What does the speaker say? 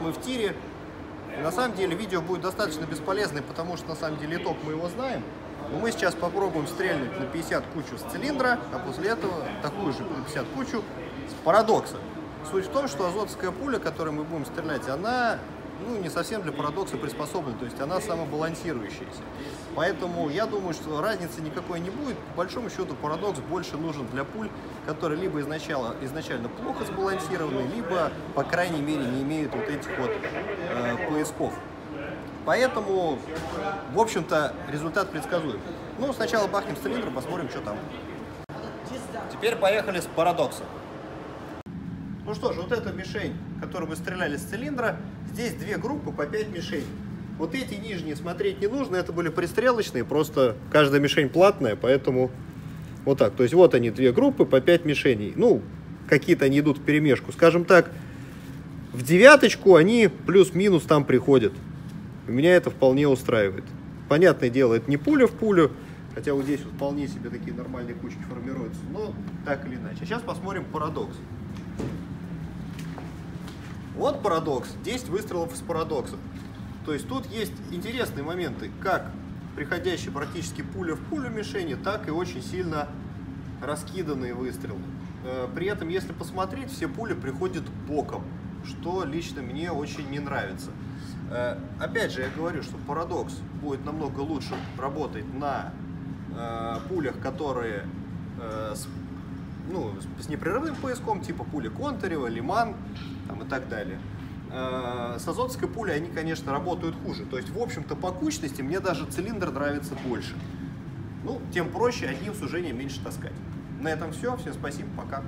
мы в тире. И на самом деле видео будет достаточно бесполезное, потому что на самом деле итог мы его знаем. Но мы сейчас попробуем стрельнуть на 50 кучу с цилиндра, а после этого такую же на 50 кучу с парадокса. Суть в том, что азотская пуля, которой мы будем стрелять, она ну, не совсем для парадокса приспособлена, то есть она самобалансирующаяся. Поэтому я думаю, что разницы никакой не будет. По большому счету парадокс больше нужен для пуль, которые либо изначально, изначально плохо сбалансированы, либо, по крайней мере, не имеют вот этих вот э, поясков. Поэтому, в общем-то, результат предсказуем. Ну, сначала бахнем с цилиндра, посмотрим, что там. Теперь поехали с парадоксом. Ну что ж, вот эта мишень, которую мы стреляли с цилиндра, здесь две группы по 5 мишеней. Вот эти нижние смотреть не нужно, это были пристрелочные, просто каждая мишень платная, поэтому вот так. То есть вот они, две группы по 5 мишеней. Ну, какие-то они идут в перемешку. Скажем так, в девяточку они плюс-минус там приходят. И меня это вполне устраивает. Понятное дело, это не пуля в пулю, хотя вот здесь вот вполне себе такие нормальные кучки формируются, но так или иначе. А сейчас посмотрим парадокс. Вот парадокс, 10 выстрелов из парадокса. То есть тут есть интересные моменты, как приходящие практически пуля в пулю мишени, так и очень сильно раскиданные выстрелы. Э, при этом, если посмотреть, все пули приходят боком, что лично мне очень не нравится. Э, опять же, я говорю, что парадокс будет намного лучше работать на э, пулях, которые с, ну, с непрерывным пояском, типа пули Контарева, Лиман там, и так далее. Э, с азотской пулей они, конечно, работают хуже. То есть, в общем-то, по кучности мне даже цилиндр нравится больше. Ну, тем проще, одним сужением меньше таскать. На этом все. Всем спасибо, пока.